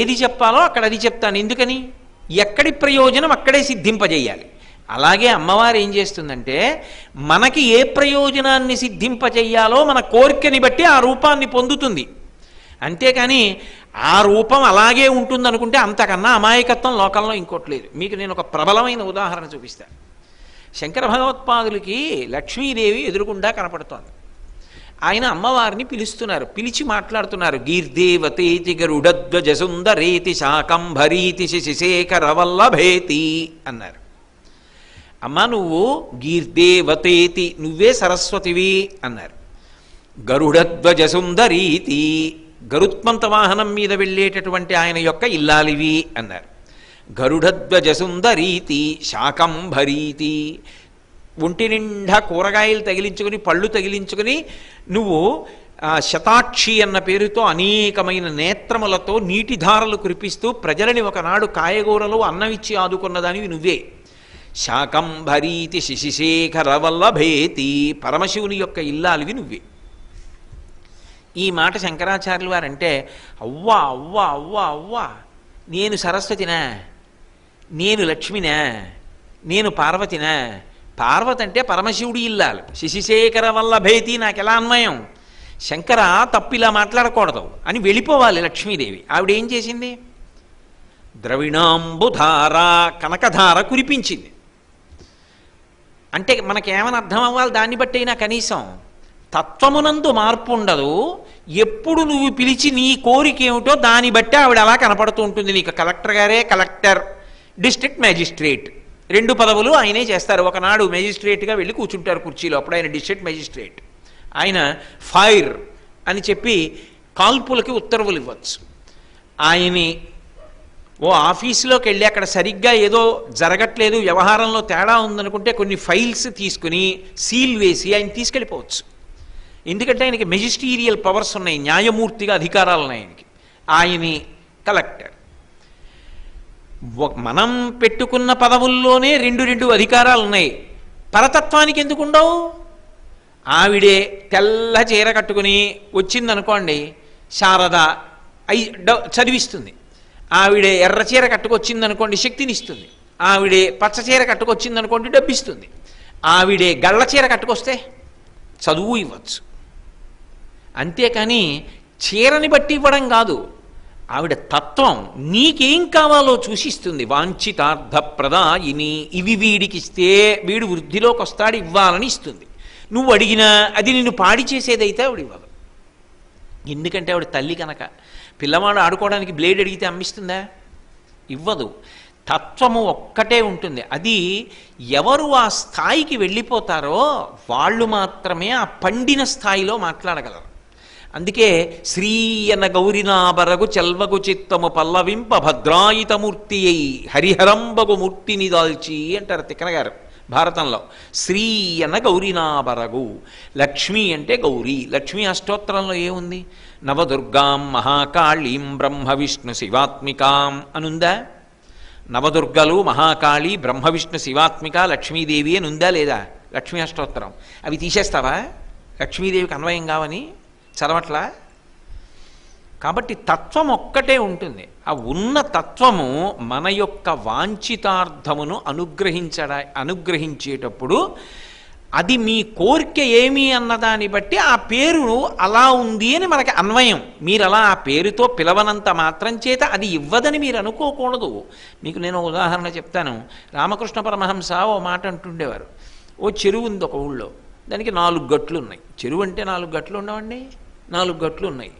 ఏది చెప్పాలో అక్కడ అది చెప్తాను. ఎందుకని? ఎక్కడి ప్రయోజనం అక్కడే సిద్ధింపజేయాలి. అలాగే అమ్మవారు ఏం చేస్తుందంటే మనకి ఏ ప్రయోజనాన్ని సిద్ధింపజేయాలో మన కోరికని బట్టి ఆ రూపాన్ని పొందుతుంది. అంతేకాని ఆ రూపం అలాగే ఉంటుంది అనుకుంటే అంతకన్నా అమాయకత్వం లోకంలో ఇంకోటి లేదు. మీకు నేను ఒక ప్రబలమైన ఉదాహరణ చూపిస్తాను శంకర భగవత్పాదులకి లక్ష్మీదేవి ఎదురుగుండా కనపడుతోంది. ఆయన అమ్మవారిని పిలుస్తున్నారు పిలిచి మాట్లాడుతున్నారు. గీర్దేవతేతి గరుడధ్వజ సుందరేతి శాకంభరీతి శశిశేఖర వల్లభేతి అన్నారు. అమ్మ నువ్వు గీర్దేవతేతి నువ్వే సరస్వతివి అన్నారు. గరుడధ్వజ సుందరీతి గరుత్మంత వాహనం మీద వెళ్ళేటటువంటి ఆయన యొక్క ఇల్లాలివి అన్నారు. గరుడధ్వజ సుందరీతి శాకంభరీతి ఒంటి నిండా కూరగాయలు తగిలించుకుని పళ్ళు తగిలించుకుని నువ్వు శతాక్షి అన్న పేరుతో అనేకమైన నేత్రములతో నీటిధారలు కురిపిస్తూ ప్రజలని ఒకనాడు కాయగూరలు అన్నమిచ్చి ఆదుకున్నదానివి నువ్వే. శాకంభరీతి శశిశేఖర వల్లభేతి పరమశివుని యొక్క ఇల్లాలివి నువ్వే. ఈ మాట శంకరాచార్యులు వారంటే అవ్వా అవ్వా అవ్వా అవ్వా నేను సరస్వతినా నేను లక్ష్మినా నేను పార్వతినా పార్వతి అంటే పరమశివుడి ఇల్లాలు. శశిశేఖర వల్ల భేతి నాకు ఎలా అన్వయం? శంకర తప్పు ఇలా మాట్లాడకూడదు అని వెళ్ళిపోవాలి లక్ష్మీదేవి. ఆవిడ ఏం చేసింది? ద్రవిణాంబుధార కనకధార కురిపించింది. అంటే మనకేమని అర్థం అవ్వాలి దాన్ని బట్టి అయినా కనీసం తత్వమునందు మార్పు ఉండదు ఎప్పుడు నువ్వు పిలిచి నీ కోరిక ఏమిటో దాన్ని బట్టి ఆవిడ అలా కనపడుతూ ఉంటుంది. నీకు కలెక్టర్ గారే కలెక్టర్ డిస్ట్రిక్ట్ మ్యాజిస్ట్రేట్. రెండు పదవులు ఆయనే చేస్తారు. ఒకనాడు మెజిస్ట్రేట్గా వెళ్ళి కూర్చుంటారు కుర్చీలో. అప్పుడు ఆయన డిస్ట్రిక్ట్ మెజిస్ట్రేట్ ఆయన ఫైర్ అని చెప్పి కాల్పులకి ఉత్తర్వులు ఇవ్వచ్చు. ఆయన్ని ఓ ఆఫీసులోకి వెళ్ళి అక్కడ సరిగ్గా ఏదో జరగట్లేదు వ్యవహారంలో తేడా ఉందనుకుంటే కొన్ని ఫైల్స్ తీసుకుని సీల్ వేసి ఆయన తీసుకెళ్ళిపోవచ్చు. ఎందుకంటే ఆయనకి మెజిస్టీరియల్ పవర్స్ ఉన్నాయి న్యాయమూర్తిగా అధికారాలు ఉన్నాయి ఆయనకి. ఆయని కలెక్టర్. మనం పెట్టుకున్న పదవుల్లోనే రెండు రెండు అధికారాలు ఉన్నాయి పరతత్వానికి ఎందుకుండవు? ఆవిడే తెల్ల చీర కట్టుకుని వచ్చిందనుకోండి శారద అయి డ- చదివిస్తుంది. ఆవిడే ఎర్ర చీర కట్టుకొచ్చిందనుకోండి శక్తినిస్తుంది. ఆవిడే పచ్చ చీర కట్టుకొచ్చిందనుకోండి డబ్బిస్తుంది. ఆవిడే గళ్ళ చీర కట్టుకొస్తే చదువు ఇవ్వచ్చు. అంతేకాని చీరని బట్టి ఇవ్వడం కాదు. ఆవిడ తత్వం నీకేం కావాలో చూసిస్తుంది. వాంఛితార్థ ప్రదాయిని ఇవి వీడికిస్తే వీడు వృద్ధిలోకి వస్తాడు ఇవ్వాలని ఇస్తుంది. నువ్వు అడిగినా అది నిన్ను పాడి చేసేదైతే ఆవిడ ఇవ్వదు. ఎందుకంటే ఆవిడ తల్లి కనుక పిల్లవాడు ఆడుకోవడానికి బ్లేడ్ అడిగితే అమ్మిస్తుందా? ఇవ్వదు. తత్వము ఒక్కటే ఉంటుంది. అది ఎవరు ఆ స్థాయికి వెళ్ళిపోతారో వాళ్ళు మాత్రమే ఆ పండిన స్థాయిలో మాట్లాడగలరు. అందుకే శ్రీయన గౌరినాబరగు చెల్వగు చిత్తము పల్లవింప భద్రాయితమూర్తి అయి హరిహరంబగు మూర్తిని దాల్చి అంటారు తిక్కన గారు భారతంలో. శ్రీయన గౌరినాబరగు లక్ష్మి అంటే గౌరీ. లక్ష్మీ అష్టోత్తరంలో ఏముంది? నవదుర్గాం మహాకాళీం బ్రహ్మ విష్ణు శివాత్మికాం అనుందా? నవదుర్గలు మహాకాళి బ్రహ్మ విష్ణు శివాత్మిక లక్ష్మీదేవి అని ఉందా లేదా? లక్ష్మీ అష్టోత్తరం. అవి తీసేస్తావా? లక్ష్మీదేవికి అన్వయం కావని? చదవట్లా? కాబట్టి తత్వం ఒక్కటే ఉంటుంది. ఆ ఉన్న తత్వము మన యొక్క వాంఛితార్థమును అనుగ్రహించడ అనుగ్రహించేటప్పుడు అది మీ కోరిక ఏమి అన్నదాన్ని బట్టి ఆ పేరు అలా ఉంది అని మనకి అన్వయం. మీరు అలా ఆ పేరుతో పిలవనంత మాత్రం చేత అది ఇవ్వదని మీరు అనుకోకూడదు. మీకు నేను ఉదాహరణ చెప్తాను. రామకృష్ణ పరమహంస ఓ మాట అంటుండేవారు. ఓ చెరువు ఉంది ఒక ఊళ్ళో. దానికి నాలుగు గట్లు ఉన్నాయి. చెరువు అంటే నాలుగు గట్లు ఉండవండి? నాలుగు గట్లు ఉన్నాయి.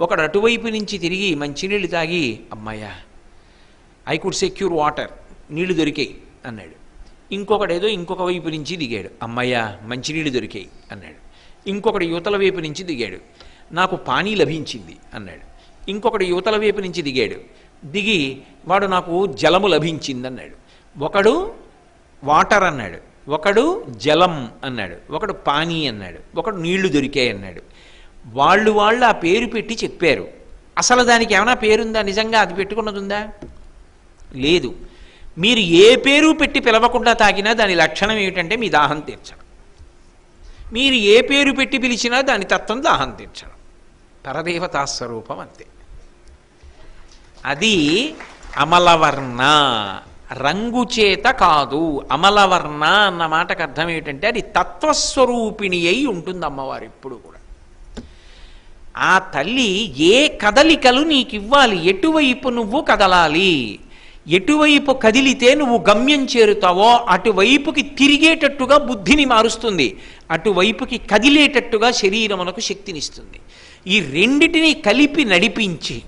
ఒకడు అటువైపు నుంచి తిరిగి మంచినీళ్ళు తాగి అమ్మాయ్యా ఐ కుడ్ సెక్యూర్ వాటర్ నీళ్ళు దొరికాయి అన్నాడు. ఇంకొకడేదో ఇంకొక వైపు నుంచి దిగాడు. అమ్మయ్య మంచినీళ్ళు దొరికాయి అన్నాడు. ఇంకొకడు యువతల వైపు నుంచి దిగాడు. నాకు పానీ లభించింది అన్నాడు. ఇంకొకడు యువతల వైపు నుంచి దిగాడు. దిగి వాడు నాకు జలము లభించింది అన్నాడు. ఒకడు వాటర్ అన్నాడు. ఒకడు జలం అన్నాడు. ఒకడు పానీ అన్నాడు. ఒకడు నీళ్ళు దొరికాయి అన్నాడు. వాళ్ళు వాళ్ళు ఆ పేరు పెట్టి చెప్పారు. అసలు దానికి ఏమైనా పేరుందా? నిజంగా అది పెట్టుకున్నది ఉందా? లేదు. మీరు ఏ పేరు పెట్టి పిలవకుండా తాగినా దాని లక్షణం ఏమిటంటే మీ దాహం తీర్చడం. మీరు ఏ పేరు పెట్టి పిలిచినా దాని తత్వం దాహం తీర్చడం. పరదేవతా స్వరూపం అంతే. అది అమలవర్ణ. రంగు చేత కాదు. అమలవర్ణ అన్న మాటకు అర్థం ఏమిటంటే అది తత్వస్వరూపిణి అయి ఉంటుంది అమ్మవారు ఎప్పుడు కూడా. ఆ తల్లి ఏ కదలికలు నీకు ఇవ్వాలి ఎటువైపు నువ్వు కదలాలి? ఎటువైపు కదిలితే నువ్వు గమ్యం చేరుతావో అటువైపుకి తిరిగేటట్టుగా బుద్ధిని మారుస్తుంది. అటువైపుకి కదిలేటట్టుగా శరీరమునకు శక్తినిస్తుంది. ఈ రెండిటిని కలిపి నడిపించి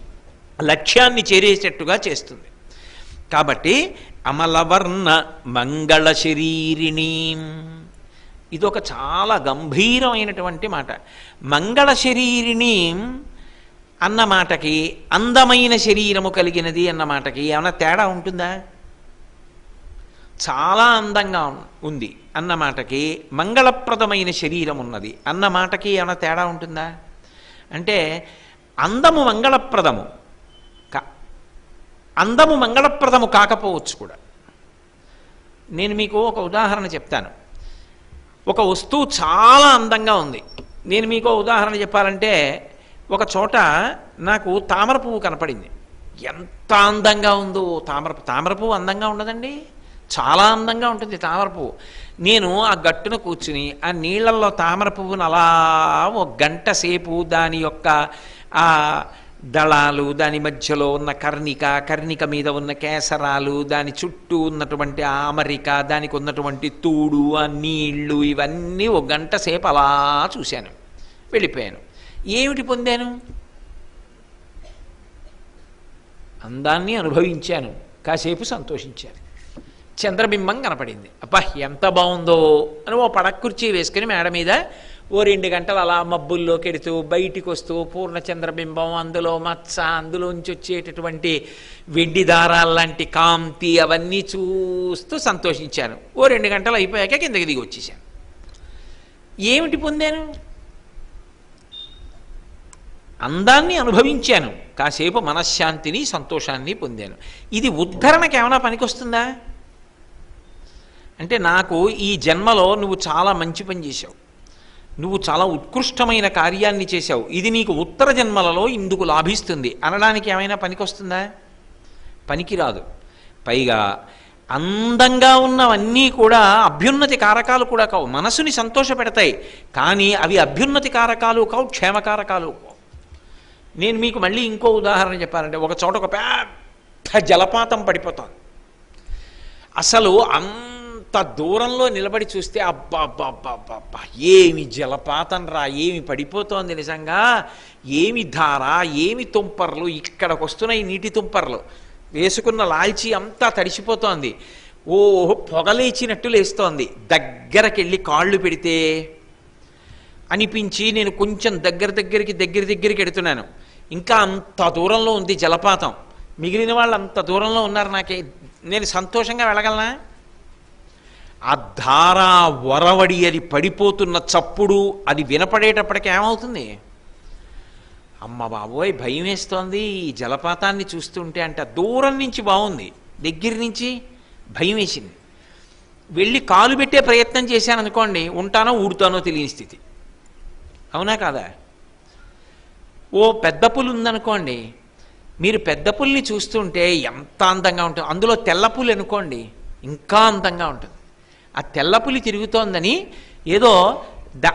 లక్ష్యాన్ని చేరేటట్టుగా చేస్తుంది. కాబట్టి అమలవర్ణ మంగళ శరీరిణి ఇది ఒక చాలా గంభీరమైనటువంటి మాట. మంగళ శరీరిణి అన్న మాటకి అందమైన శరీరము కలిగినది అన్న మాటకి ఏమైనా తేడా ఉంటుందా? చాలా అందంగా ఉంది అన్న మాటకి మంగళప్రదమైన శరీరం ఉన్నది అన్న మాటకి ఏమైనా తేడా ఉంటుందా? అంటే అందము మంగళప్రదము కా- అందము మంగళప్రదము కాకపోవచ్చు కూడా. నేను మీకు ఒక ఉదాహరణ చెప్తాను. ఒక వస్తువు చాలా అందంగా ఉంది. నేను మీకు ఉదాహరణ చెప్పాలంటే ఒక చోట నాకు తామర పువ్వు కనపడింది. ఎంత అందంగా ఉందో తామర తామర పువ్వు అందంగా ఉండదండి? చాలా అందంగా ఉంటుంది తామర పువ్వు. నేను ఆ గట్టున కూర్చుని ఆ నీళ్ళల్లో తామర పువ్వును అలా ఒక గంట సేపు దాని యొక్క ఆ దళాలు దాని మధ్యలో ఉన్న కర్ణిక కర్ణిక మీద ఉన్న కేసరాలు దాని చుట్టూ ఉన్నటువంటి ఆమరిక దానికి ఉన్నటువంటి తూడు ఆ నీళ్ళు ఇవన్నీ ఒక గంట సేపు అలా చూశాను. వెళ్ళిపోయాను. ఏమిటి పొందాను? అందాన్ని అనుభవించాను. కాసేపు సంతోషించాను. చంద్రబింబం కనపడింది. అబ్బా ఎంత బాగుందో అని ఓ పడకుర్చీ వేసుకుని మేడ మీద ఓ రెండు గంటలు అలా మబ్బుల్లోకి ఎడుతూ బయటికి వస్తూ పూర్ణచంద్రబింబం అందులో మచ్చ అందులోంచి వచ్చేటటువంటి వెండి దారాల్లాంటి కాంతి అవన్నీ చూస్తూ సంతోషించాను. ఓ రెండు గంటలు అయిపోయాక కిందకి దిగి వచ్చేసాను ఏమిటి పొందాను? అందాన్ని అనుభవించాను. కాసేపు మనశ్శాంతిని సంతోషాన్ని పొందాను. ఇది ఉద్ధరణకి ఏమైనా పనికొస్తుందా? అంటే నాకు ఈ జన్మలో నువ్వు చాలా మంచి పని చేశావు. నువ్వు చాలా ఉత్కృష్టమైన కార్యాన్ని చేశావు. ఇది నీకు ఉత్తర జన్మలలో ఇందుకు లాభిస్తుంది. అనడానికి ఏమైనా పనికొస్తుందా? పనికిరాదు. పైగా అందంగా ఉన్నవన్నీ కూడా అభ్యున్నతి కారకాలు కూడా కావు. మనసుని సంతోషపెడతాయి. కానీ అవి అభ్యున్నతి కారకాలు కావు క్షేమకారకాలు కావు. నేను మీకు మళ్ళీ ఇంకో ఉదాహరణ చెప్పాలంటే ఒక చోట ఒక పెద్ద జలపాతం పడిపోతాను అసలు అంత అంత దూరంలో నిలబడి చూస్తే అబ్బా అబ్బా అబ్బా అబ్బా అబ్బా ఏమి జలపాతం రా ఏమి పడిపోతోంది నిజంగా? ఏమి ధార ఏమి తుంపర్లు? ఇక్కడికి వస్తున్నాయి నీటి తుంపర్లు. వేసుకున్న లాల్చి అంతా తడిసిపోతోంది. ఓ పొగలేచినట్టు లేస్తోంది. దగ్గరకెళ్ళి కాళ్ళు పెడితే అనిపించి నేను కొంచెం దగ్గర దగ్గరికి దగ్గర దగ్గరికి ఎడుతున్నాను. ఇంకా అంత దూరంలో ఉంది జలపాతం. మిగిలిన వాళ్ళు అంత దూరంలో ఉన్నారు నాకే. నేను సంతోషంగా వెళ్ళగలనా? ఆ ధారా వరవడి అది పడిపోతున్న చప్పుడు అది వినపడేటప్పటికి ఏమవుతుంది? అమ్మ బాబోయ్ భయం వేస్తోంది. ఈ జలపాతాన్ని చూస్తుంటే అంటే దూరం నుంచి బాగుంది. దగ్గర నుంచి భయం వేసింది. వెళ్ళి కాలు పెట్టే ప్రయత్నం చేశాను అనుకోండి ఉంటానో ఊడుతానో తెలియని స్థితి. అవునా కాదా? ఓ పెద్ద పులు ఉందనుకోండి మీరు పెద్ద పుల్ని చూస్తుంటే ఎంత అందంగా ఉంటుంది అందులో తెల్ల పులు అనుకోండి ఇంకా అందంగా ఉంటుంది. ఆ తెల్లపులి తిరుగుతోందని ఏదో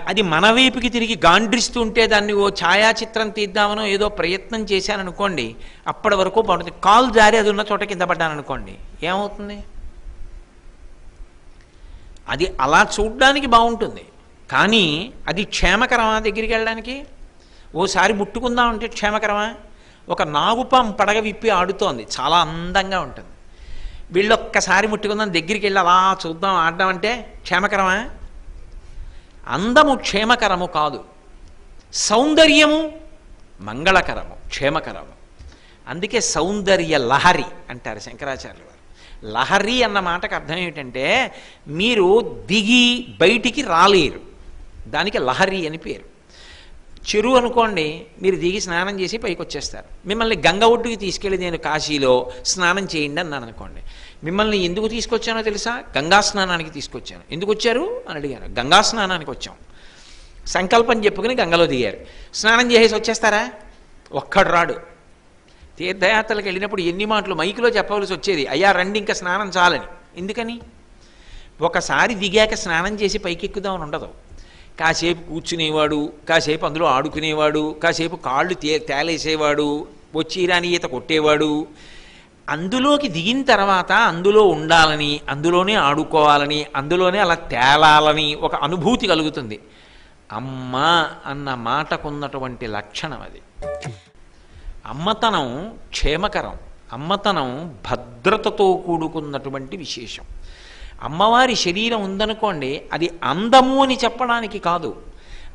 అది మన వైపుకి తిరిగి గాండ్రిస్తుంటే దాన్ని ఓ ఛాయాచిత్రం తీద్దామనో ఏదో ప్రయత్నం చేశాను అనుకోండి అప్పటి వరకు బాగుంటుంది. కాలు జారి అది ఉన్న చోట కింద పడ్డాను అనుకోండి ఏమవుతుంది? అది అలా చూడడానికి బాగుంటుంది. కానీ అది క్షేమకరమా దగ్గరికి వెళ్ళడానికి? ఓసారి ముట్టుకుందామంటే క్షేమకరమా? ఒక నాగుపాం పడగ విప్పి ఆడుతోంది చాలా అందంగా ఉంటుంది. వీళ్ళొక్కసారి ముట్టుకుందాం దగ్గరికి వెళ్ళి అలా చూద్దాం ఆడడం అంటే క్షేమకరమా? అందము క్షేమకరము కాదు. సౌందర్యము మంగళకరము క్షేమకరము. అందుకే సౌందర్య లహరి అంటారు శంకరాచార్యులు వారు. లహరి అన్న మాటకు అర్థం ఏమిటంటే మీరు దిగి బయటికి రాలేరు. దానికి లహరి అని పేరు. చెరువు అనుకోండి మీరు దిగి స్నానం చేసి పైకి వచ్చేస్తారు మిమ్మల్ని గంగ ఒడ్డుకి తీసుకెళ్ళి నేను కాశీలో స్నానం చేయండి అన్నాను అనుకోండి. మిమ్మల్ని ఎందుకు తీసుకొచ్చానో తెలుసా? గంగా స్నానానికి తీసుకొచ్చాను. ఎందుకు వచ్చారు? అని అడిగాను. గంగా స్నానానికి వచ్చాం. సంకల్పం చెప్పుకుని గంగలో దిగారు. స్నానం చేసేసి వచ్చేస్తారా? ఒక్కడు రాడు. తీర్థయాత్రలకు వెళ్ళినప్పుడు ఎన్ని మాటలు మైకులో చెప్పవలసి వచ్చేది? అయ్యా రండి ఇంకా స్నానం చాలని. ఎందుకని? ఒకసారి దిగాక స్నానం చేసి పైకెక్కుదామని ఉండదు. కాసేపు కూర్చునేవాడు కాసేపు అందులో ఆడుకునేవాడు కాసేపు కాళ్ళు తే తేలేసేవాడు వచ్చి ఈత కొట్టేవాడు. అందులోకి దిగిన తర్వాత అందులో ఉండాలని అందులోనే ఆడుకోవాలని అందులోనే అలా తేలాలని ఒక అనుభూతి కలుగుతుంది. అమ్మ అన్న మాటకున్నటువంటి లక్షణం అది. అమ్మతనం క్షేమకరం అమ్మతనం భద్రతతో కూడుకున్నటువంటి విశేషం. అమ్మవారి శరీరం ఉందనుకోండి అది అందము అని చెప్పడానికి కాదు.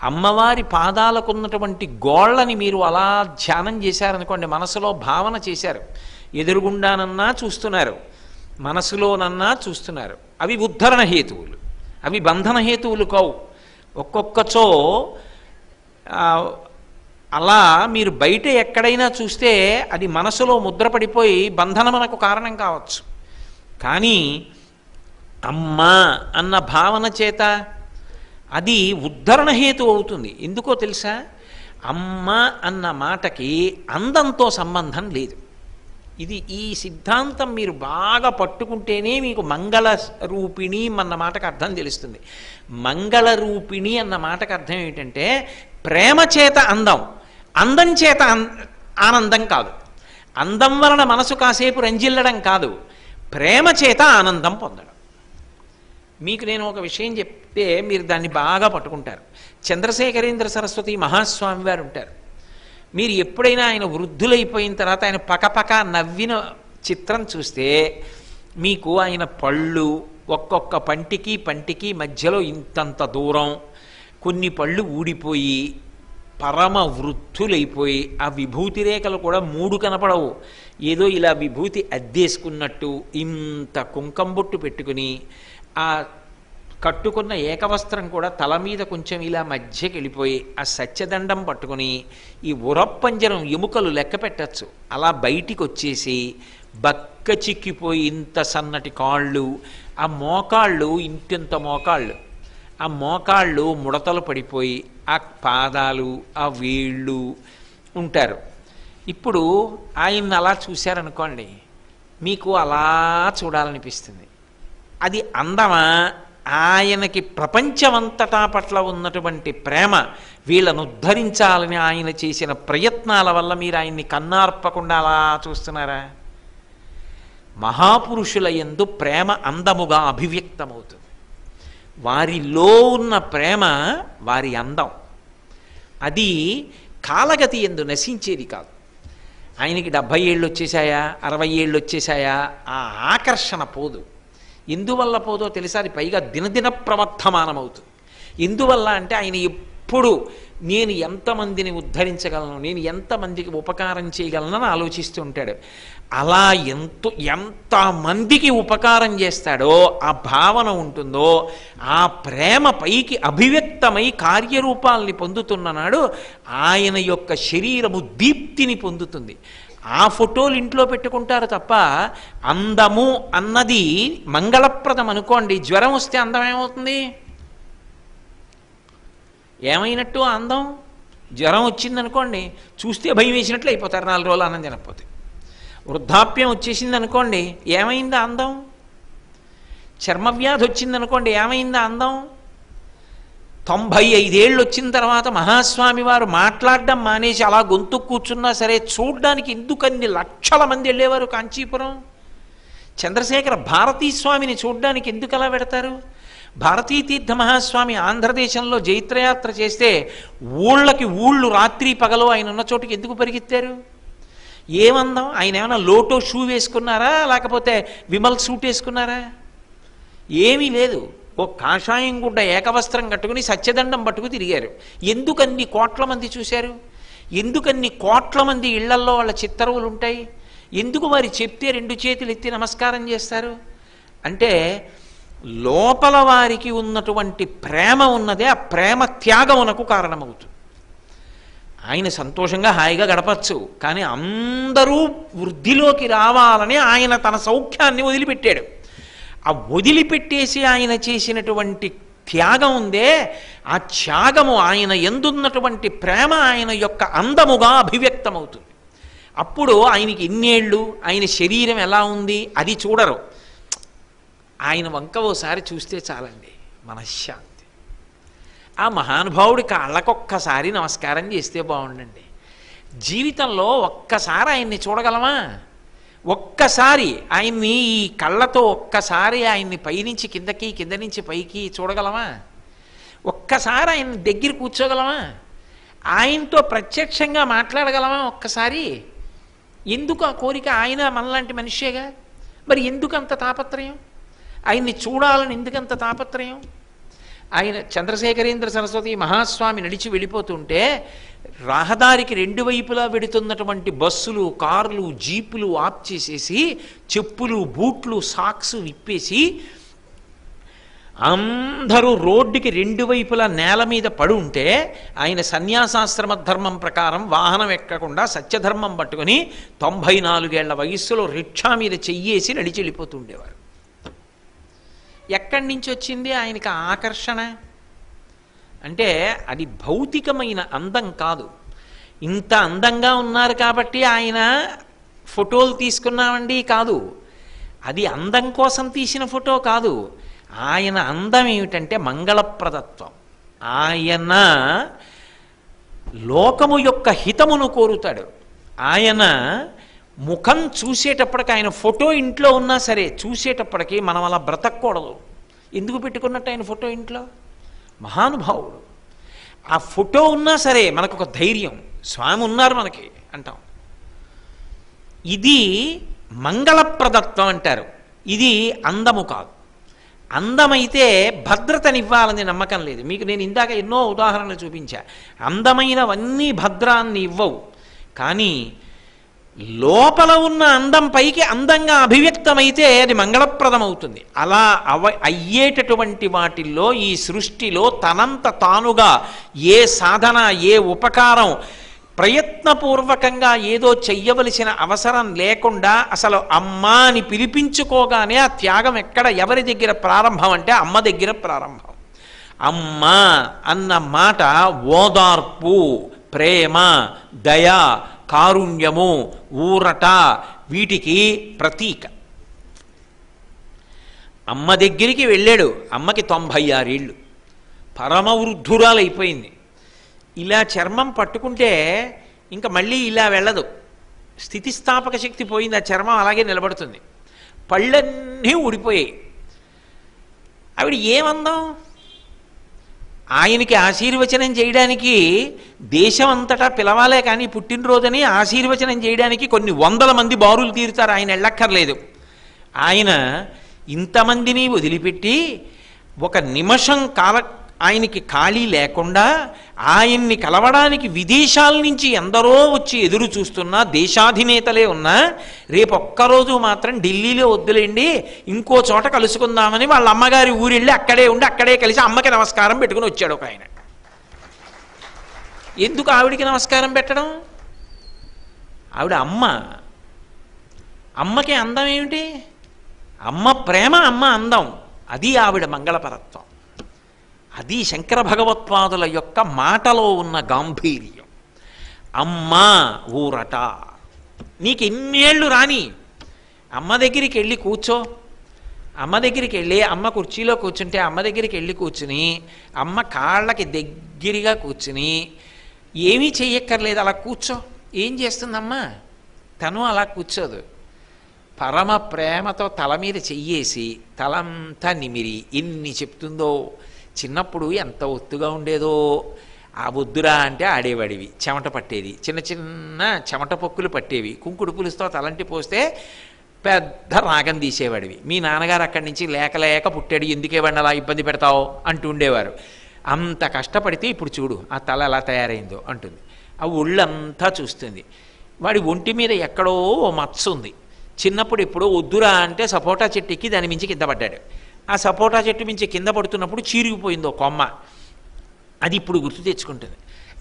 అమ్మవారి పాదాలకున్నటువంటి గోళ్ళని మీరు అలా ధ్యానం చేశారనుకోండి మనసులో భావన చేశారు. ఎదురుగుండానన్నా చూస్తున్నారు మనసులోనన్నా చూస్తున్నారు. అవి ఉద్ధరణ హేతువులు. అవి బంధన హేతువులు కావు. ఒక్కొక్కచో అలా మీరు బయట ఎక్కడైనా చూస్తే అది మనసులో ముద్రపడిపోయి బంధనమునకు కారణం కావచ్చు. కానీ అమ్మ అన్న భావన చేత అది ఉద్ధరణ హేతు అవుతుంది. ఎందుకో తెలుసా? అమ్మ అన్న మాటకి అందంతో సంబంధం లేదు. ఇది ఈ సిద్ధాంతం మీరు బాగా పట్టుకుంటేనే మీకు మంగళ రూపిణి అన్న మాటకు అర్థం తెలుస్తుంది. మంగళ రూపిణి అన్న మాటకు అర్థం ఏంటంటే ప్రేమ చేత అందం అందం చేత ఆనందం కాదు. అందం వలన మనసు కాసేపు రంజిల్లడం కాదు. ప్రేమ చేత ఆనందం పొందడం. మీకు నేను ఒక విషయం చెప్తే మీరు దాన్ని బాగా పట్టుకుంటారు. చంద్రశేఖరేంద్ర సరస్వతి మహాస్వామి వారు ఉంటారు. మీరు ఎప్పుడైనా ఆయన వృద్ధులైపోయిన తర్వాత ఆయన పకపక నవ్విన చిత్రం చూస్తే మీకు ఆయన పళ్ళు ఒక్కొక్క పంటికి పంటికి మధ్యలో ఇంతంత దూరం కొన్ని పళ్ళు ఊడిపోయి పరమ వృద్ధులైపోయి ఆ విభూతి రేఖలు కూడా మూడు కనపడవు. ఏదో ఇలా విభూతి అద్దేసుకున్నట్టు ఇంత కుంకంబొట్టు పెట్టుకుని ఆ కట్టుకున్న ఏకవస్త్రం కూడా తల మీద కొంచెం ఇలా మధ్యకి వెళ్ళిపోయి ఆ సత్యదండం పట్టుకుని ఈ ఉరప్పంజరం ఎముకలు లెక్క పెట్టచ్చు. అలా బయటికి వచ్చేసి బక్క చిక్కిపోయి ఇంత సన్నటి కాళ్ళు ఆ మోకాళ్ళు ఇంతింత మోకాళ్ళు. ఆ మోకాళ్ళు ముడతలు పడిపోయి ఆ పాదాలు ఆ వేళ్ళు ఉంటారు. ఇప్పుడు ఆయన్ని అలా చూశారనుకోండి మీకు అలా చూడాలనిపిస్తుంది. అది అందమా? ఆయనకి ప్రపంచమంతటా పట్ల ఉన్నటువంటి ప్రేమ వీళ్ళను ఉద్ధరించాలని ఆయన చేసిన ప్రయత్నాల వల్ల మీరు ఆయన్ని కన్నార్పకుండా అలా చూస్తున్నారా? మహాపురుషుల ఎందు ప్రేమ అందముగా అభివ్యక్తమవుతుంది. వారిలో ఉన్న ప్రేమ వారి అందం. అది కాలగతి ఎందు నశించేది కాదు. ఆయనకి డెబ్భై ఏళ్ళు వచ్చేసాయా అరవై ఏళ్ళు వచ్చేసాయా ఆ ఆకర్షణ పోదు. ఎందువల్ల పోదో తెలిసారి అది పైగా దినదిన ప్రవర్ధమానమవుతుంది. ఎందువల్ల అంటే ఆయన ఎప్పుడు నేను ఎంతమందిని ఉద్ధరించగలను నేను ఎంతమందికి ఉపకారం చేయగలనని ఆలోచిస్తూ ఉంటాడు. అలా ఎంతో ఎంతమందికి ఉపకారం చేస్తాడో ఆ భావన ఉంటుందో ఆ ప్రేమ పైకి అభివ్యక్తమై కార్యరూపాల్ని పొందుతున్న నాడు ఆయన యొక్క శరీరము దీప్తిని పొందుతుంది. ఆ ఫోటోలు ఇంట్లో పెట్టుకుంటారు తప్ప అందము అన్నది మంగళప్రదం అనుకోండి. జ్వరం వస్తే అందం ఏమవుతుంది? ఏమైనట్టు అందం? జ్వరం వచ్చిందనుకోండి చూస్తే భయం వేసినట్లు అయిపోతారు. నాలుగు రోజులు అన్నం తినకపోతే. వృద్ధాప్యం వచ్చేసింది అనుకోండి ఏమైందా అందం? చర్మవ్యాధి వచ్చిందనుకోండి ఏమైందా అందం? తొంభై ఐదేళ్ళు వచ్చిన తర్వాత మహాస్వామి వారు మాట్లాడడం మానేసి అలా గొంతు కూర్చున్నా సరే చూడ్డానికి ఎందుకన్ని లక్షల మంది వెళ్ళేవారు కాంచీపురం. చంద్రశేఖర భారతీ స్వామిని చూడ్డానికి ఎందుకు అలా పెడతారు భారతీ తీర్థ మహాస్వామి ఆంధ్రదేశంలో జైత్రయాత్ర చేస్తే ఊళ్ళకి ఊళ్ళు రాత్రి పగలు ఆయన ఉన్న చోటుకి ఎందుకు పరిగెత్తారు? ఏమందాం? ఆయన ఏమైనా లోటో షూ వేసుకున్నారా? లేకపోతే విమల్ సూట్ వేసుకున్నారా? ఏమీ లేదు. ఓ కాషాయం గుడ్డ ఏకవస్త్రం కట్టుకుని సత్యదండం పట్టుకు తిరిగారు. ఎందుకన్ని కోట్ల మంది చూశారు? ఎందుకన్ని కోట్ల మంది ఇళ్ళల్లో వాళ్ళ చిత్తరువులు ఉంటాయి? ఎందుకు వారి చెప్తే రెండు చేతులు ఎత్తి నమస్కారం చేస్తారు? అంటే లోపల వారికి ఉన్నటువంటి ప్రేమ ఉన్నదే ఆ ప్రేమ త్యాగమునకు కారణమవుతుంది. ఆయన సంతోషంగా హాయిగా గడపచ్చు కానీ అందరూ వృద్ధిలోకి రావాలని ఆయన తన సౌఖ్యాన్ని వదిలిపెట్టాడు. ఆ వదిలిపెట్టేసి ఆయన చేసినటువంటి త్యాగం ఉందే ఆ త్యాగము ఆయన ఎందున్నటువంటి ప్రేమ ఆయన యొక్క అందముగా అభివ్యక్తమవుతుంది. అప్పుడు ఆయనకి ఇన్నేళ్ళు ఆయన శరీరం ఎలా ఉంది అది చూడరు. ఆయన వంక ఓసారి చూస్తే చాలండి మనశ్శాంతి. ఆ మహానుభావుడి కళ్ళకొక్కసారి నమస్కారం చేస్తే బాగుండండి. జీవితంలో ఒక్కసారి ఆయన్ని చూడగలమా? ఒక్కసారి ఆయన్ని ఈ కళ్ళతో ఒక్కసారి ఆయన్ని పైనుంచి కిందకి కింద నుంచి పైకి చూడగలమా? ఒక్కసారి ఆయన దగ్గర కూర్చోగలమా? ఆయనతో ప్రత్యక్షంగా మాట్లాడగలమా ఒక్కసారి? ఎందుకు ఆ కోరిక? ఆయన మనలాంటి మనిషేగా? మరి ఎందుకు అంత తాపత్రయం? ఆయన్ని చూడాలని ఎందుకంత తాపత్రయం? ఆయన చంద్రశేఖరేంద్ర సరస్వతి మహాస్వామి నడిచి వెళ్ళిపోతుంటే రహదారికి రెండు వైపులా వెడుతున్నటువంటి బస్సులు కార్లు జీపులు ఆఫ్ చేసేసి చెప్పులు బూట్లు సాక్స్ విప్పేసి అందరూ రోడ్డుకి రెండు వైపులా నేల మీద పడి ఉంటే ఆయన సన్యాసాశ్రమ ధర్మం ప్రకారం వాహనం ఎక్కకుండా సత్యధర్మం పట్టుకొని తొంభై నాలుగేళ్ళ వయస్సులో రిక్షా మీద చెయ్యేసి నడిచి వెళ్ళిపోతుండేవారు ఎక్కడి నుంచి వచ్చింది ఆయనకి ఆకర్షణ? అంటే అది భౌతికమైన అందం కాదు. ఇంత అందంగా ఉన్నారు కాబట్టి ఆయన ఫోటోలు తీసుకున్నామండి కాదు. అది అందం కోసం తీసిన ఫోటో కాదు. ఆయన అందం ఏమిటంటే మంగళప్రదత్వం. ఆయన లోకము యొక్క హితమును కోరుతాడు. ఆయన ముఖం చూసేటప్పటికి ఆయన ఫోటో ఇంట్లో ఉన్నా సరే చూసేటప్పటికి మనం అలా బ్రతకూడదు ఎందుకు పెట్టుకున్నట్టు ఆయన ఫోటో ఇంట్లో? మహానుభావుడు. ఆ ఫోటో ఉన్నా సరే మనకు ఒక ధైర్యం. స్వామి ఉన్నారు మనకి అంటాం. ఇది మంగళప్రదత్వం అంటారు. ఇది అందము కాదు. అందమైతే భద్రతనివ్వాలని నమ్మకం లేదు. మీకు నేను ఇందాక ఎన్నో ఉదాహరణలు చూపించా. అందమైనవన్నీ భద్రాన్ని ఇవ్వవు. కానీ లోపల ఉన్న అందం పైకి అందంగా అభివ్యక్తమైతే అది మంగళప్రదమవుతుంది. అలా అవ అయ్యేటటువంటి వాటిల్లో ఈ సృష్టిలో తనంత తానుగా ఏ సాధన ఏ ఉపకారం ప్రయత్నపూర్వకంగా ఏదో చెయ్యవలసిన అవసరం లేకుండా అసలు అమ్మ అని పిలిపించుకోగానే ఆ త్యాగం ఎక్కడ ఎవరి దగ్గర ప్రారంభం అంటే అమ్మ దగ్గర ప్రారంభం. అమ్మ అన్న మాట ఓదార్పు ప్రేమ దయ కారుణ్యము ఊరట వీటికి ప్రతీక. అమ్మ దగ్గరికి వెళ్ళాడు. అమ్మకి తొంభై ఆరేళ్ళు పరమ వృద్ధురాలైపోయింది ఇలా చర్మం పట్టుకుంటే ఇంకా మళ్ళీ ఇలా వెళ్ళదు. స్థితిస్థాపక శక్తి పోయింది. ఆ చర్మం అలాగే నిలబడుతుంది. పళ్ళన్నీ ఊడిపోయాయి. ఆవిడ ఏమందాం? ఆయనకి ఆశీర్వచనం చేయడానికి దేశం అంతటా పిలవాలే కానీ పుట్టినరోజుని ఆశీర్వచనం చేయడానికి కొన్ని వందల మంది బారులు తీరుతారు. ఆయన వెళ్ళక్కర్లేదు ఆయన ఇంతమందిని వదిలిపెట్టి ఒక నిమిషం కాల ఆయనకి ఖాళీ లేకుండా ఆయన్ని కలవడానికి విదేశాల నుంచి ఎందరో వచ్చి ఎదురు చూస్తున్నా దేశాధినేతలే ఉన్నా రేపు ఒక్కరోజు మాత్రం ఢిల్లీలో వద్దులేండి ఇంకో చోట కలుసుకుందామని వాళ్ళ అమ్మగారి ఊరెళ్ళి అక్కడే ఉండి అక్కడే కలిసి అమ్మకి నమస్కారం పెట్టుకుని వచ్చాడు ఒక ఆయన. ఎందుకు ఆవిడికి నమస్కారం పెట్టడం? ఆవిడ అమ్మ. అమ్మకి అందం ఏమిటి? అమ్మ ప్రేమ అమ్మ అందం. అది ఆవిడ మంగళపరత్వం. అది శంకర భగవత్పాదుల యొక్క మాటలో ఉన్న గాంభీర్యం. అమ్మా ఊరట నీకు ఎన్నేళ్ళు రాని అమ్మ దగ్గరికి వెళ్ళి కూర్చో. అమ్మ దగ్గరికి వెళ్ళి అమ్మ కుర్చీలో కూర్చుంటే అమ్మ దగ్గరికి వెళ్ళి కూర్చుని అమ్మ కాళ్ళకి దగ్గరగా కూర్చుని ఏమీ చెయ్యక్కర్లేదు అలా కూర్చో. ఏం చేస్తుందమ్మా? తను అలా కూర్చోదు. పరమ ప్రేమతో తల మీద చెయ్యేసి తలంతా నిమిరి ఎన్ని చెప్తుందో చిన్నప్పుడు ఎంత ఒత్తుగా ఉండేదో ఆ వద్దురా అంటే ఆడేవాడివి చెమట పట్టేది. చిన్న చిన్న చెమట పొక్కులు పట్టేవి. కుంకుడు పులుస్తో తలంటి పోస్తే పెద్ద రాగం తీసేవాడివి. మీ నాన్నగారు అక్కడి నుంచి లేక లేక పుట్టాడు ఎందుకే వాడిని అలా ఇబ్బంది పెడతావు? అంటూ ఉండేవారు. అంత కష్టపడితే ఇప్పుడు చూడు ఆ తల ఎలా తయారైందో అంటుంది. ఆ ఒళ్ళంతా చూస్తుంది. వాడి ఒంటి మీద ఎక్కడో ఓ మచ్చ ఉంది. చిన్నప్పుడు ఎప్పుడో వద్దురా అంటే సపోటా చెట్టు ఎక్కి దాని మించి కింద పడ్డాడు. ఆ సపోటా చెట్టు మించి కింద పడుతున్నప్పుడు చీరిగిపోయింది ఒక కొమ్మ. అది ఇప్పుడు గుర్తు తెచ్చుకుంటుంది.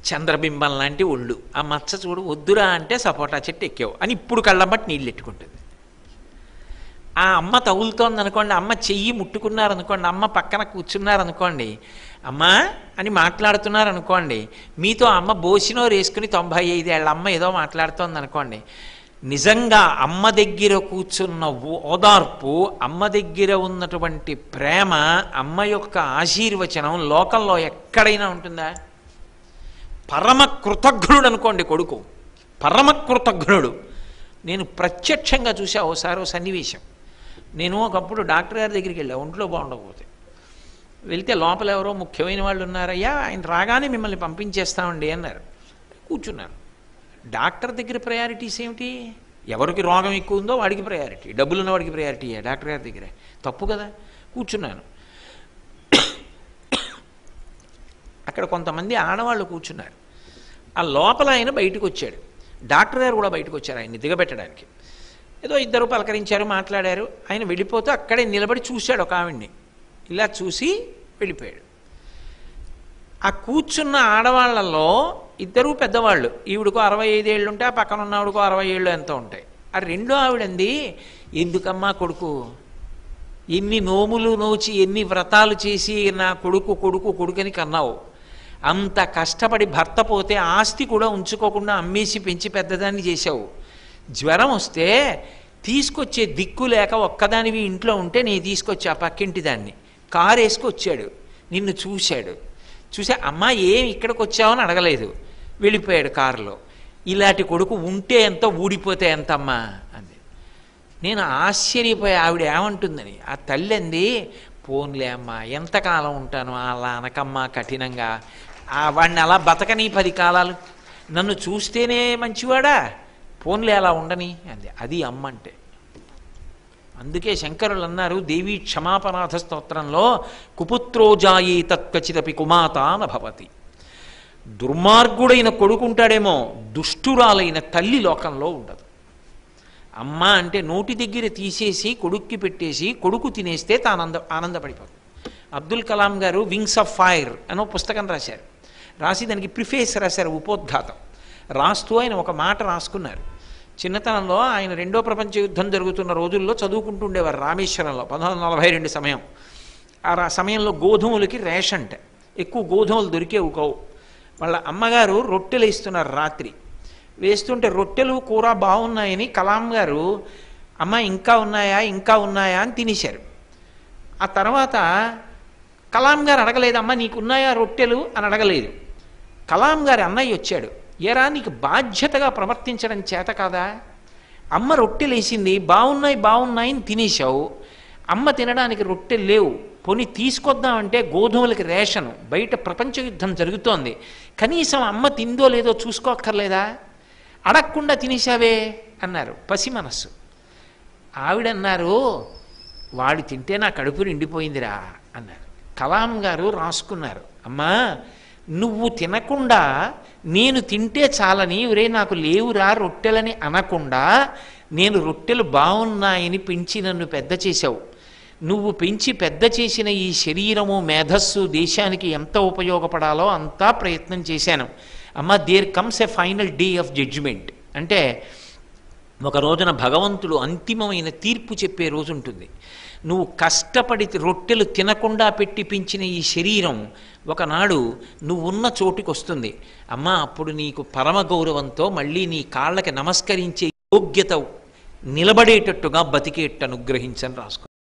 చంద్రబింబం లాంటి ఒళ్ళు. ఆ మచ్చ చూడు వద్దురా అంటే సపోటా చెట్టు ఎక్కావు. అని ఇప్పుడు కళ్ళమ్మటి నీళ్ళు ఎట్టుకుంటుంది ఆ అమ్మ తగులుతోంది అనుకోండి అమ్మ చెయ్యి ముట్టుకున్నారనుకోండి అమ్మ పక్కన కూర్చున్నారనుకోండి అమ్మ అని మాట్లాడుతున్నారు అనుకోండి మీతో అమ్మ బోసినో వేసుకుని తొంభై ఐదేళ్ళ అమ్మ ఏదో మాట్లాడుతోంది అనుకోండి నిజంగా అమ్మ దగ్గర కూర్చున్న ఓ- ఓదార్పు అమ్మ దగ్గర ఉన్నటువంటి ప్రేమ అమ్మ యొక్క ఆశీర్వచనం లోకంలో ఎక్కడైనా ఉంటుందా? పరమ కృతజ్ఞుడు అనుకోండి కొడుకు. పరమ కృతజ్ఞుడు. నేను ప్రత్యక్షంగా చూసా ఓసారి ఓ సన్నివేశం. నేను ఒకప్పుడు డాక్టర్ గారి దగ్గరికి వెళ్ళా ఒంట్లో బాగుండకపోతే. వెళ్తే లోపల ఎవరో ముఖ్యమైన వాళ్ళు ఉన్నారయ్యా ఆయన రాగానే మిమ్మల్ని పంపించేస్తామండి అన్నారు. కూర్చున్నారు. డాక్టర్ దగ్గర ప్రయారిటీస్ ఏమిటి? ఎవరికి రోగం ఎక్కువ ఉందో వాడికి ప్రయారిటీ. డబ్బులున్న వాడికి ప్రయారిటీ డాక్టర్ గారి దగ్గరే. తప్పు కదా? కూర్చున్నాను. అక్కడ కొంతమంది ఆడవాళ్ళు కూర్చున్నారు. ఆ లోపల ఆయన బయటకు వచ్చాడు. డాక్టర్ గారు కూడా బయటకు వచ్చారు ఆయన్ని దిగబెట్టడానికి. ఏదో ఇద్దరు పలకరించారు మాట్లాడారు. ఆయన వెళ్ళిపోతే అక్కడే నిలబడి చూశాడు ఒక ఆవిడ్ని. ఇలా చూసి వెళ్ళిపోయాడు. ఆ కూర్చున్న ఆడవాళ్ళలో ఇద్దరూ పెద్దవాళ్ళు. ఈవిడకు అరవై ఐదేళ్ళు ఉంటే ఆ పక్కన ఉన్న అరవై ఏళ్ళు ఎంతో ఉంటాయి? ఆ రెండో ఆవిడంది ఎందుకమ్మా కొడుకు? ఎన్ని నోములు నోచి ఎన్ని వ్రతాలు చేసి నా కొడుకు కొడుకు కొడుకుని కన్నావు. అంత కష్టపడి భర్త పోతే ఆస్తి కూడా ఉంచుకోకుండా అమ్మేసి పెంచి పెద్దదాన్ని చేశావు. జ్వరం వస్తే తీసుకొచ్చే దిక్కు లేక ఒక్కదానివి ఇంట్లో ఉంటే నేను తీసుకొచ్చా పక్కింటి దాన్ని. కారు వేసుకొచ్చాడు. నిన్ను చూశాడు. చూసే అమ్మా ఏం ఇక్కడికి వచ్చావని అడగలేదు. వెళ్ళిపోయాడు కారులో. ఇలాంటి కొడుకు ఉంటే ఎంత ఊడిపోతే ఎంత అమ్మా అంది. నేను ఆశ్చర్యపోయి ఆవిడ ఏమంటుందని ఆ తల్లి అంది పోన్లే అమ్మా ఎంతకాలం ఉంటాను అలా అనకమ్మా కఠినంగా. ఆ వాడిని అలా బతకని పది కాలాలు. నన్ను చూస్తేనే మంచివాడా? పోన్లే అలా ఉండని. అంది. అది అమ్మ అంటే అందుకే శంకరులు అన్నారు దేవీ క్షమాపనాథ స్తోత్రంలో కుపుత్రోజాయి జాయీ కుమాత నభవతి దుర్మార్గుడైన కొడుకుంటాడేమో దుష్టురాలైన తల్లి లోకంలో ఉండదు. అమ్మ అంటే నోటి దగ్గర తీసేసి కొడుక్కి పెట్టేసి కొడుకు తినేస్తే తానంద ఆనందపడిపోతుంది. అబ్దుల్ కలాం గారు వింగ్స్ ఆఫ్ ఫైర్ అనో పుస్తకం రాశారు. రాసి దానికి ప్రిఫేస్ రాశారు ఉపోద్ఘాతం. రాస్తూ ఆయన ఒక మాట రాసుకున్నారు. చిన్నతనంలో ఆయన రెండో ప్రపంచ యుద్ధం జరుగుతున్న రోజుల్లో చదువుకుంటుండేవారు రామేశ్వరంలో పంతొమ్మిది వందల నలభై రెండు సమయం. ఆ రా- సమయంలో గోధుమలకి రేషంట ఎక్కువ గోధుమలు దొరికేవు కావు. వాళ్ళ అమ్మగారు రొట్టెలు ఇస్తున్నారు రాత్రి. వేస్తుంటే రొట్టెలు కూర బాగున్నాయని కలాం గారు అమ్మ ఇంకా ఉన్నాయా ఇంకా ఉన్నాయా? అని తినేశారు. ఆ తర్వాత కలాం గారు అడగలేదు అమ్మ నీకున్నాయా రొట్టెలు? అని అడగలేదు. కలాం గారి అన్నయ్య వచ్చాడు. ఏరా నీకు బాధ్యతగా ప్రవర్తించడం చేత కాదా? అమ్మ రొట్టెలేసింది బాగున్నాయి బాగున్నాయి అని తినేశావు. అమ్మ తినడానికి రొట్టెలు లేవు. పోనీ తీసుకొద్దామంటే గోధుమలకి రేషను. బయట ప్రపంచ యుద్ధం జరుగుతోంది. కనీసం అమ్మ తిందో లేదో చూసుకోక్కర్లేదా? అడగకుండా తినేశావే అన్నారు. పసి మనస్సు. ఆవిడన్నారు వాడు తింటే నా కడుపు నిండిపోయిందిరా అన్నారు. కలాం గారు రాసుకున్నారు. అమ్మా నువ్వు తినకుండా నేను తింటే చాలని ఒరే నాకు లేవురా రొట్టెలని అనకుండా నేను రొట్టెలు బాగున్నాయని పెంచి నన్ను పెద్ద చేశావు. నువ్వు పెంచి పెద్ద చేసిన ఈ శరీరము మేధస్సు దేశానికి ఎంత ఉపయోగపడాలో అంతా ప్రయత్నం చేశాను. అమ్మ there comes a final day of judgment. అంటే ఒక రోజున భగవంతుడు అంతిమమైన తీర్పు చెప్పే రోజు ఉంటుంది నువ్వు కష్టపడి రొట్టెలు తినకుండా పెట్టి పెంచిన ఈ శరీరం ఒకనాడు నువ్వున్న చోటుకి వస్తుంది. అమ్మా అప్పుడు నీకు పరమ గౌరవంతో మళ్ళీ నీ కాళ్ళకి నమస్కరించే యోగ్యత నిలబడేటట్టుగా బతికేట్టు అనుగ్రహించని రాసుకో